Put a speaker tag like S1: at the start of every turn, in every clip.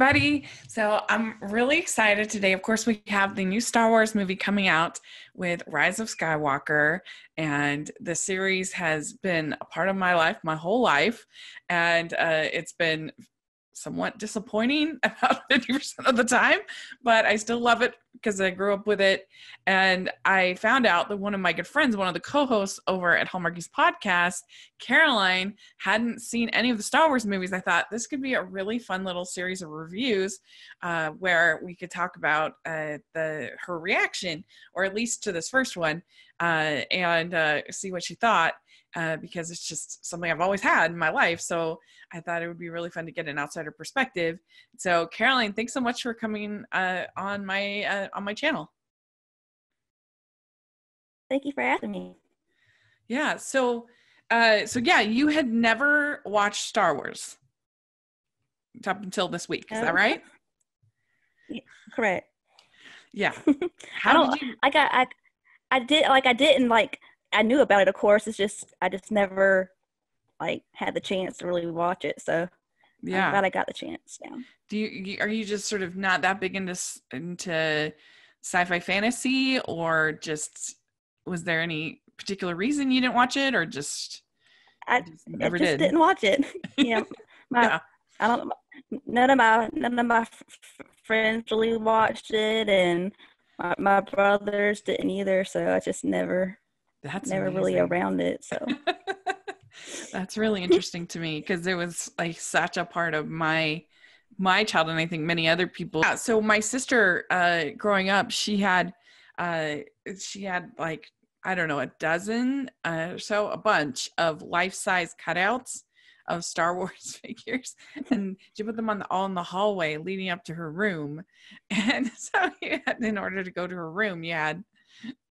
S1: everybody. So I'm really excited today. Of course, we have the new Star Wars movie coming out with Rise of Skywalker, and the series has been a part of my life my whole life, and uh, it's been somewhat disappointing about 50% of the time, but I still love it because I grew up with it. And I found out that one of my good friends, one of the co hosts over at Hallmarkies podcast, Caroline, hadn't seen any of the Star Wars movies. I thought this could be a really fun little series of reviews uh, where we could talk about uh, the her reaction, or at least to this first one, uh, and uh, see what she thought uh, because it's just something I've always had in my life. So I thought it would be really fun to get an outsider perspective. So Caroline, thanks so much for coming uh, on my uh, on my channel.
S2: Thank you for asking me.
S1: Yeah. So, uh, so yeah, you had never watched Star Wars up until this week. Is that right?
S2: Yeah, correct.
S1: Yeah.
S2: How I don't. You- I got. I. I did like. I didn't like I knew about it, of course. It's just I just never like had the chance to really watch it. So yeah, I'm glad I got the chance now.
S1: Do you are you just sort of not that big into into sci-fi fantasy, or just was there any particular reason you didn't watch it, or just
S2: I just never just did. not watch it. yeah, my, yeah. I don't. None of my none of my f- friends really watched it, and my, my brothers didn't either. So I just never that's never amazing. really around it. So
S1: that's really interesting to me because it was like such a part of my my child and I think many other people. Yeah, so my sister uh growing up, she had uh she had like I don't know, a dozen uh so a bunch of life-size cutouts of Star Wars figures, and she put them on the, all in the hallway leading up to her room. And so, had, in order to go to her room, you had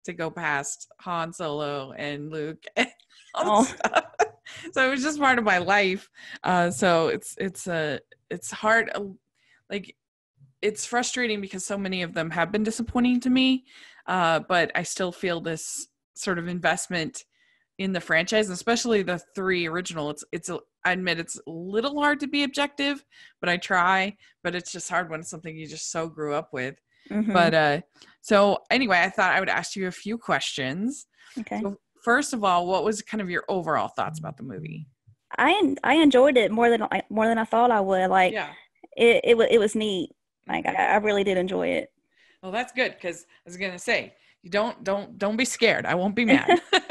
S1: to go past Han Solo and Luke and oh. stuff. so it was just part of my life. Uh, so it's it's a it's hard, uh, like it's frustrating because so many of them have been disappointing to me. Uh, but I still feel this sort of investment in the franchise, especially the three original. It's it's a, I admit it's a little hard to be objective, but I try. But it's just hard when it's something you just so grew up with. Mm-hmm. But uh, so anyway, I thought I would ask you a few questions.
S2: Okay. So
S1: first of all, what was kind of your overall thoughts about the movie?
S2: I I enjoyed it more than I more than I thought I would. Like, yeah. it it was it was neat. Like, I, I really did enjoy it.
S1: Well, that's good because I was gonna say you don't don't don't be scared. I won't be mad.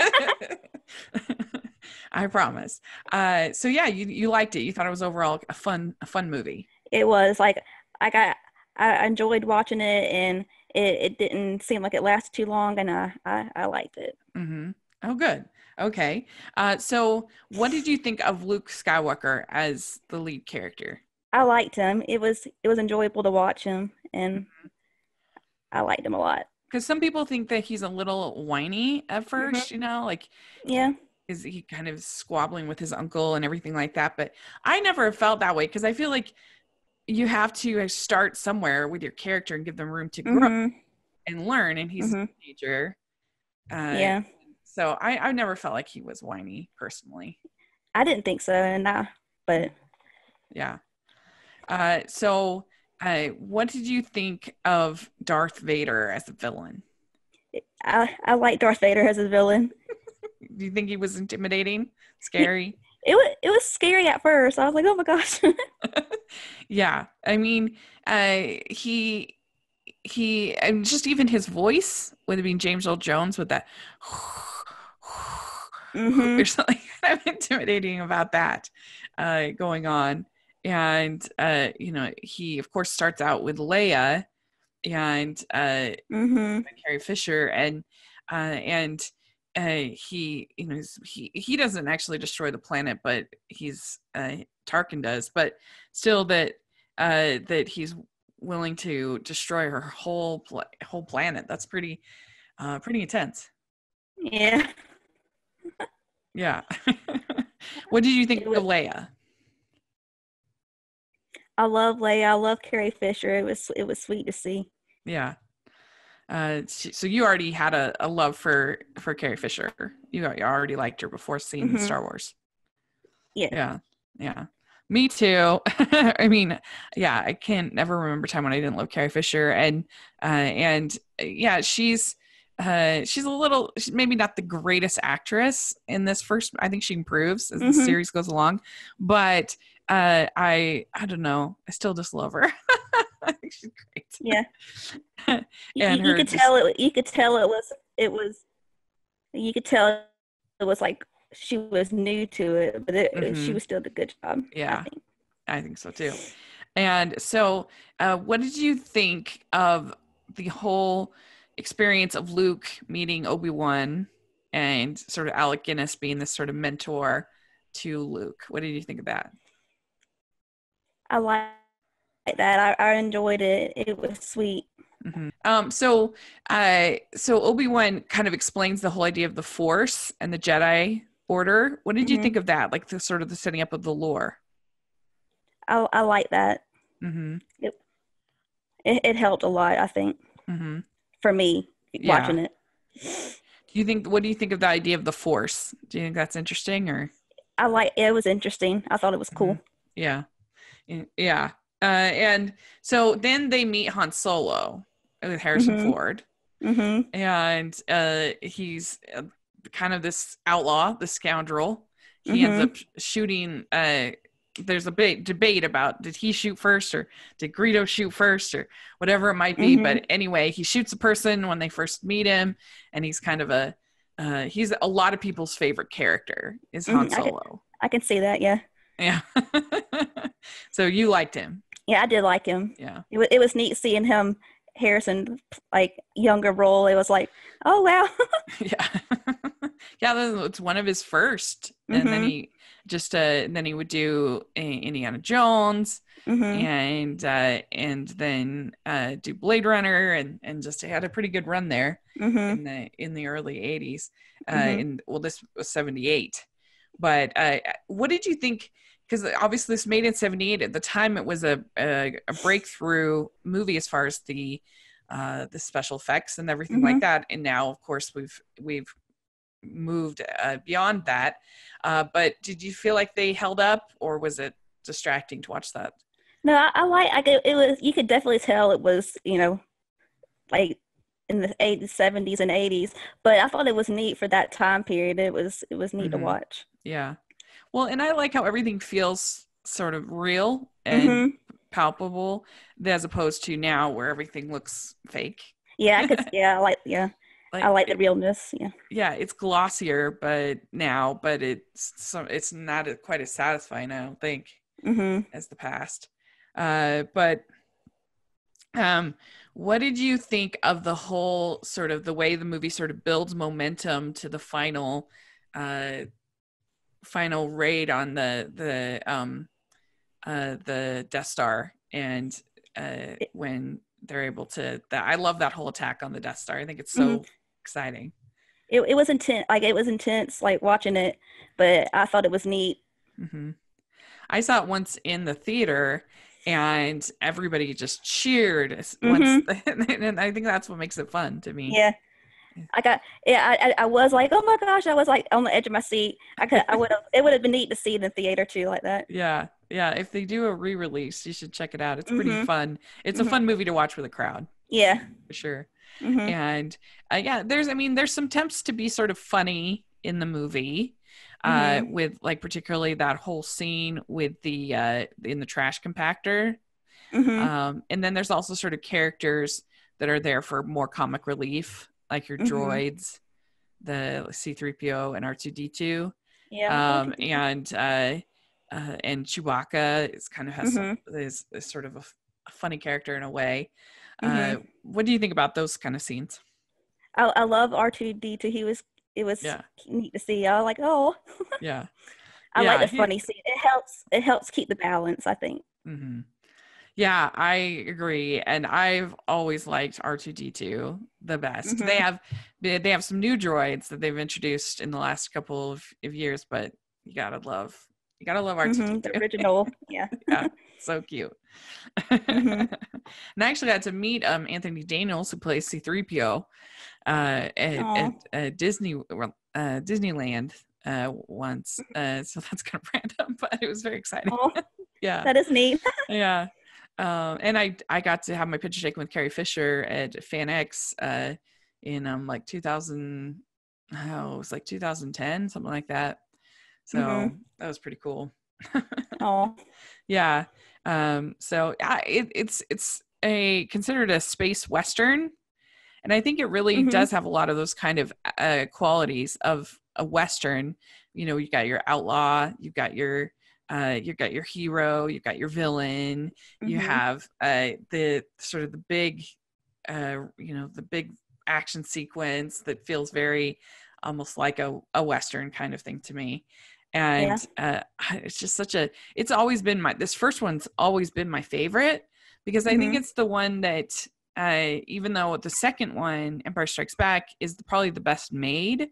S1: I promise. Uh, so yeah, you you liked it. You thought it was overall a fun a fun movie.
S2: It was like I got I enjoyed watching it, and it, it didn't seem like it lasted too long, and I I, I liked it.
S1: Mm-hmm. Oh, good. Okay. Uh, so, what did you think of Luke Skywalker as the lead character?
S2: I liked him. It was it was enjoyable to watch him, and mm-hmm. I liked him a lot.
S1: Because some people think that he's a little whiny at 1st mm-hmm. you know, like
S2: yeah,
S1: is he kind of squabbling with his uncle and everything like that? But I never felt that way because I feel like you have to start somewhere with your character and give them room to grow mm-hmm. and learn. And he's mm-hmm. a teenager.
S2: Uh, yeah.
S1: So I, I never felt like he was whiny personally.
S2: I didn't think so, nah. But
S1: yeah. Uh, so, uh, what did you think of Darth Vader as a villain?
S2: I I like Darth Vader as a villain.
S1: Do you think he was intimidating, scary?
S2: it was it was scary at first. I was like, oh my gosh.
S1: yeah, I mean, uh, he he and just even his voice with have been James Earl Jones with that. mm-hmm. There's something kind of intimidating about that uh, going on, and uh, you know, he of course starts out with Leia and uh, mm-hmm. Carrie Fisher and uh, and uh, he you know he he doesn't actually destroy the planet but he's uh tarkin does but still that uh that he's willing to destroy her whole pl- whole planet. That's pretty uh pretty intense.
S2: Yeah.
S1: Yeah. What did you think was, of leia?
S2: I love leia. I love carrie fisher. It was it was sweet to see.
S1: Yeah uh, so you already had a, a love for for Carrie Fisher. You already liked her before seeing mm-hmm. Star Wars.
S2: Yeah.
S1: Yeah. Yeah. Me too. I mean, yeah, I can't never remember time when I didn't love Carrie Fisher, and uh, and yeah, she's uh, she's a little she's maybe not the greatest actress in this first. I think she improves as mm-hmm. the series goes along, but uh, I I don't know. I still just love her. I think
S2: she's great. Yeah, and you, you could just, tell it. You could tell it was it was. You could tell it was like she was new to it, but it, mm-hmm. she was still a good job.
S1: Yeah, I think. I think so too. And so, uh, what did you think of the whole experience of Luke meeting Obi Wan and sort of Alec Guinness being this sort of mentor to Luke? What did you think of that?
S2: I like that. I, I enjoyed it. It was sweet.
S1: Mm-hmm. Um, so, uh, so Obi Wan kind of explains the whole idea of the Force and the Jedi Order. What did mm-hmm. you think of that? Like the sort of the setting up of the lore.
S2: I I like that. Mm-hmm. It, it, it helped a lot. I think mm-hmm. for me yeah. watching it.
S1: Do you think? What do you think of the idea of the Force? Do you think that's interesting or?
S2: I like it. Was interesting. I thought it was cool.
S1: Mm-hmm. Yeah, yeah. Uh, and so then they meet Han Solo with Harrison mm-hmm. Ford, mm-hmm. and uh, he's uh, kind of this outlaw, the scoundrel. He mm-hmm. ends up shooting. Uh, there's a big debate about did he shoot first or did Greedo shoot first or whatever it might be. Mm-hmm. But anyway, he shoots a person when they first meet him, and he's kind of a uh, he's a lot of people's favorite character is Han mm-hmm. Solo.
S2: I can, I can see that. Yeah.
S1: Yeah. so you liked him.
S2: Yeah, I did like him. Yeah. It was, it was neat seeing him Harrison like younger role. It was like, oh wow.
S1: yeah. yeah, it's one of his 1st mm-hmm. and then mm-hmm. he just uh then he would do uh, Indiana Jones mm-hmm. and uh and then uh do Blade Runner and and just had a pretty good run there mm-hmm. in the in the early 80s. Uh mm-hmm. and well this was 78. But uh what did you think because obviously this made in 78 at the time it was a, a, a breakthrough movie as far as the uh, the special effects and everything mm-hmm. like that. And now of course we've we've moved uh, beyond that. Uh, but did you feel like they held up or was it distracting to watch that?
S2: No i, I like I could, it was you could definitely tell it was you know like in the 80s 70s and 80s but i thought it was neat for that time period. It was it was neat mm-hmm. to watch.
S1: Yeah well, and I like how everything feels sort of real and mm-hmm. palpable as opposed to now where everything looks fake.
S2: Yeah, I could yeah, I like yeah. Like, I like the realness. Yeah.
S1: Yeah, it's glossier, but now, but it's it's not quite as satisfying. I don't think mm-hmm. as the past. Uh, but um, what did you think of the whole sort of the way the movie sort of builds momentum to the final uh final raid on the the um uh the Death Star and uh when they're able to that I love that whole attack on the Death Star. I think it's so mm-hmm. exciting.
S2: It it was intense like it was intense like watching it, but I thought it was neat. Mm-hmm.
S1: I saw it once in the theater and everybody just cheered mm-hmm. once and I think that's what makes it fun to me.
S2: Yeah. I got yeah, I, I was like, oh my gosh, I was like on the edge of my seat. I could I would have it would have been neat to see it in the theater too, like that.
S1: Yeah. Yeah. If they do a re release, you should check it out. It's pretty mm-hmm. fun. It's mm-hmm. a fun movie to watch with a crowd.
S2: Yeah.
S1: For sure. Mm-hmm. And uh, yeah, there's I mean, there's some attempts to be sort of funny in the movie. Uh, mm-hmm. with like particularly that whole scene with the uh in the trash compactor. Mm-hmm. Um, and then there's also sort of characters that are there for more comic relief like your mm-hmm. droids, the C3PO and R2D2. Yeah. Um, and uh, uh, and Chewbacca is kind of has mm-hmm. some, is, is, sort of a, a, funny character in a way. Uh, mm-hmm. Uh, what do you think about those kind of scenes?
S2: I, I love R2D2. He was it was yeah. neat to see. I was like, oh,
S1: yeah.
S2: I yeah, like the funny scene. It helps. It helps keep the balance. I think.
S1: Mm-hmm. Yeah, I agree, and I've always liked R two D two the best. Mm-hmm. They have they have some new droids that they've introduced in the last couple of, of years, but you gotta love you gotta love R two
S2: mm-hmm, the original. Yeah,
S1: yeah, so cute. Mm-hmm. and I actually got to meet um Anthony Daniels who plays C three PO uh, at, at uh, Disney uh, Disneyland uh, once. Uh, so that's kind of random, but it was very exciting. Oh, yeah,
S2: that is neat.
S1: yeah, um, and I I got to have my picture taken with Carrie Fisher at FanX uh, in um like 2000. Oh, it was like 2010, something like that. So mm-hmm. that was pretty cool.
S2: oh,
S1: yeah. Um, so yeah, it, it's it's a considered a space western, and I think it really mm-hmm. does have a lot of those kind of uh, qualities of a western. You know, you got your outlaw, you've got your uh, you've got your hero, you've got your villain, mm-hmm. you have uh, the sort of the big, uh, you know, the big action sequence that feels very almost like a, a western kind of thing to me and yeah. uh, it's just such a it's always been my this first one's always been my favorite because i mm-hmm. think it's the one that uh, even though the second one empire strikes back is probably the best made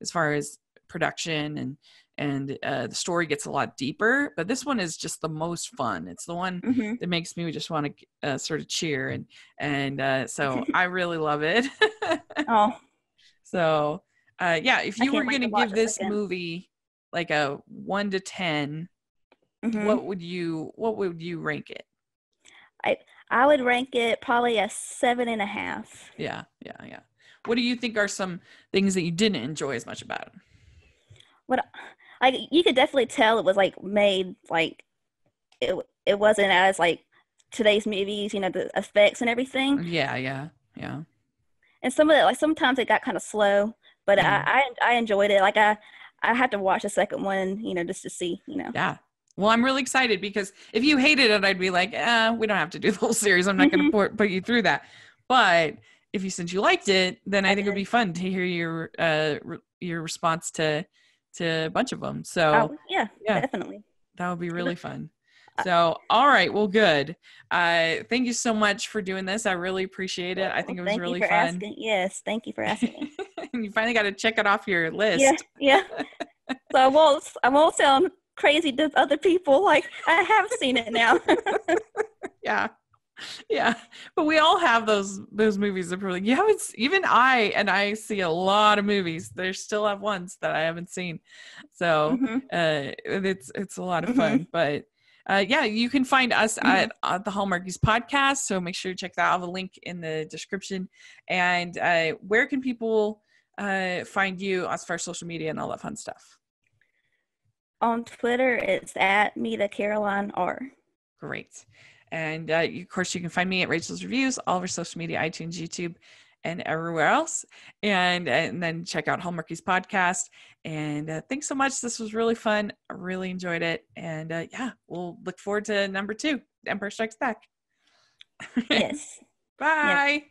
S1: as far as production and and uh, the story gets a lot deeper but this one is just the most fun. It's the one mm-hmm. that makes me just want to uh, sort of cheer and and uh, so i really love it.
S2: Oh.
S1: So uh, yeah if you were going to give this movie like a one to 10 mm-hmm. what would you what would you rank it?
S2: I i would rank it probably a seven and a half.
S1: Yeah yeah yeah. What do you think are some things that you didn't enjoy as much about? It
S2: what like you could definitely tell it was like made like it it wasn't as like today's movies you know the effects and everything
S1: yeah yeah yeah
S2: and some of it like sometimes it got kind of slow but mm. I, I i enjoyed it like i I had to watch a second one, you know, just to see, you know.
S1: Yeah. Well, I'm really excited because if you hated it, I'd be like, eh, we don't have to do the whole series. I'm not mm-hmm. going to put, put you through that. But if you since you liked it, then I, I think it'd be fun to hear your uh re- your response to to a bunch of them. So
S2: oh, yeah, yeah, definitely.
S1: That would be really fun. So, all right, well, good. Uh, thank you so much for doing this. I really appreciate it. I think it was really fun.
S2: Asking. Yes, thank you for asking.
S1: you finally got to check it off your list.
S2: Yeah, yeah. so I won't. I won't sound crazy to other people. Like I have seen it now.
S1: yeah, yeah. But we all have those those movies that like, yeah, it's even I and I see a lot of movies. There still have ones that I haven't seen. So mm-hmm. uh, it's it's a lot of fun, mm-hmm. but uh, yeah, you can find us mm-hmm. at, at, the Hallmarkies podcast. So make sure to check that. I'll have a link in the description. And uh, where can people uh, find you as far as social media and all that fun stuff?
S2: On Twitter, it's at Meta Caroline R.
S1: Great. And uh, of course, you can find me at Rachel's Reviews, all of our social media, iTunes, YouTube, and everywhere else. And and then check out Hallmarkies podcast. And uh, thanks so much. This was really fun. I really enjoyed it. And uh, yeah, we'll look forward to number two, Empire Strikes Back.
S2: Yes.
S1: Bye.